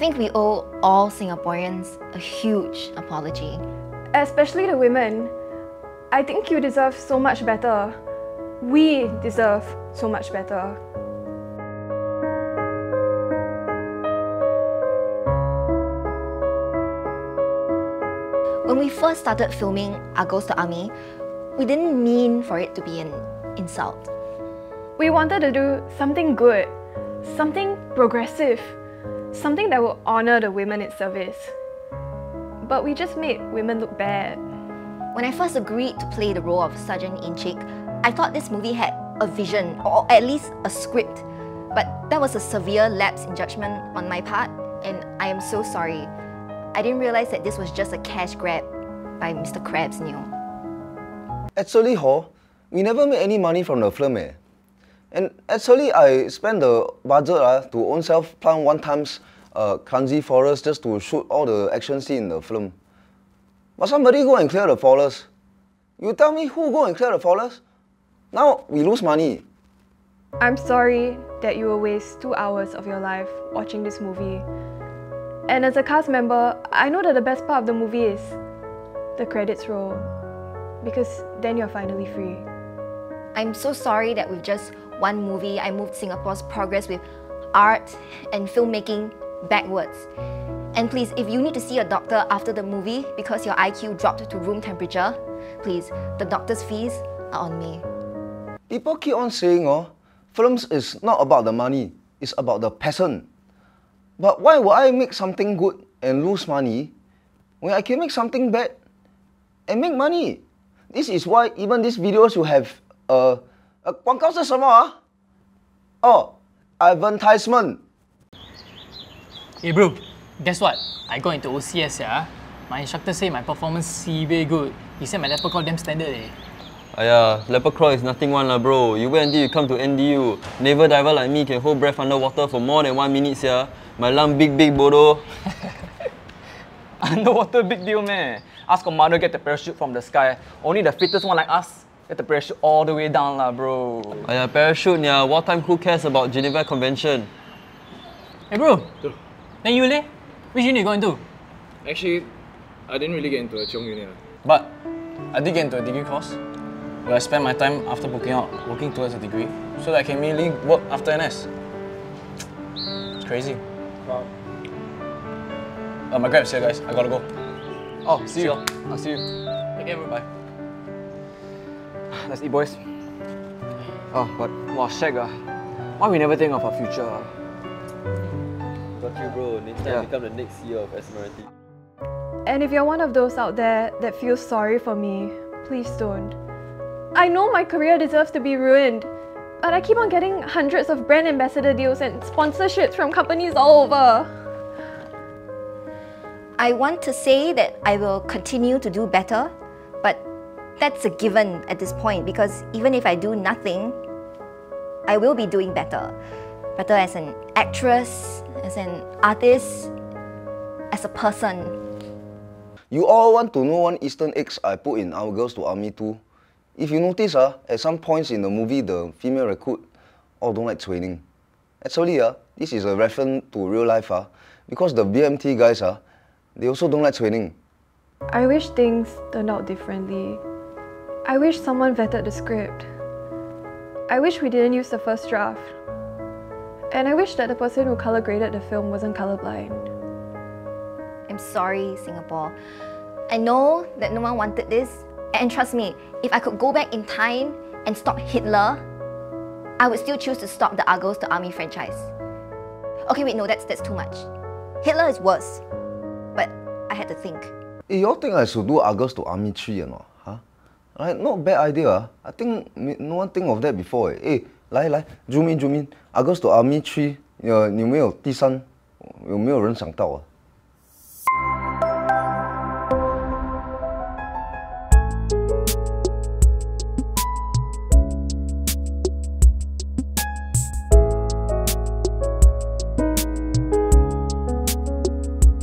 think we owe all Singaporeans a huge apology. Especially the women. I think you deserve so much better. We deserve so much better. When we first started filming Argos to Army, we didn't mean for it to be an insult. We wanted to do something good, something progressive, something that will honor the women in service. But we just made women look bad. When I first agreed to play the role of Sergeant Encik, I thought this movie had a vision, or at least a script. But that was a severe lapse in judgment on my part, and I am so sorry. I didn't realize that this was just a cash grab by Mr. Krabs Neo. Actually, ho, we never made any money from the film. Eh. And actually, I spent the budget uh, to own self plant one times uh, Kranji forest just to shoot all the action scene in the film. But somebody go and clear the forest. You tell me who go and clear the forest? Now we lose money. I'm sorry that you will waste two hours of your life watching this movie. And as a cast member, I know that the best part of the movie is the credits roll. Because then you're finally free. I'm so sorry that with just one movie, I moved Singapore's progress with art and filmmaking backwards. And please, if you need to see a doctor after the movie because your IQ dropped to room temperature, please, the doctor's fees are on me. People keep on saying, oh, films is not about the money, it's about the passion. But why would I make something good and lose money when I can make something bad and make money? This is why even these videos you have uh, 呃，广告是什么啊？哦，advertisement。Hey bro, guess what? I got into OCS yeah. My instructor say my performance very good. He said my leopard crawl damn standard eh. Aya, leopard crawl is nothing one lah bro. You wait until you come to NDU. Naval diver like me can hold breath underwater for more than one minute yeah. My lung big big bodo. underwater big deal man. Ask commander get the parachute from the sky. Only the fittest one like us get the parachute all the way down lah bro. Aya, parachute yeah. Wartime who cares about Geneva Convention? Hey bro. Then you leh? Which unit you going to? Actually, I didn't really get into a Chiong unit. But I did get into a degree course where I spend my time after booking out working towards a degree so that I can mainly work after NS. It's crazy. Wow. Uh, my grab's here guys, I gotta go. Oh, see, see you. I'll see you. Okay, bye. Let's eat boys. Oh, but wow, shag ah. Why we never think of our future ah? Got you bro, next time yeah. become the next CEO of Admiralty. And if you're one of those out there that feels sorry for me, please don't. I know my career deserves to be ruined, but I keep on getting hundreds of brand ambassador deals and sponsorships from companies all over. I want to say that I will continue to do better, but that's a given at this point because even if I do nothing, I will be doing better. Better as an actress, as an artist, as a person. You all want to know one Eastern eggs I put in our Girls to Army too? If you notice, uh, at some points in the movie, the female recruit all don't like training. Actually, uh, this is a reference to real life uh, because the BMT guys, uh, they also don't like training. I wish things turned out differently. I wish someone vetted the script. I wish we didn't use the first draft. And I wish that the person who color graded the film wasn't colorblind. I'm sorry, Singapore. I know that no one wanted this, and trust me, if I could go back in time and stop Hitler, I would still choose to stop the Argos to Army franchise. Okay, wait, no, that's that's too much. Hitler is worse, but I had to think. Hey, you think I should do Argos to Army 3 or not? Right, not bad idea. I think no one think of that before. Eh, eh 来来，zoom in zoom in. in，Ah Girls to Army Three，呃，有没有第三？有没有人想到啊？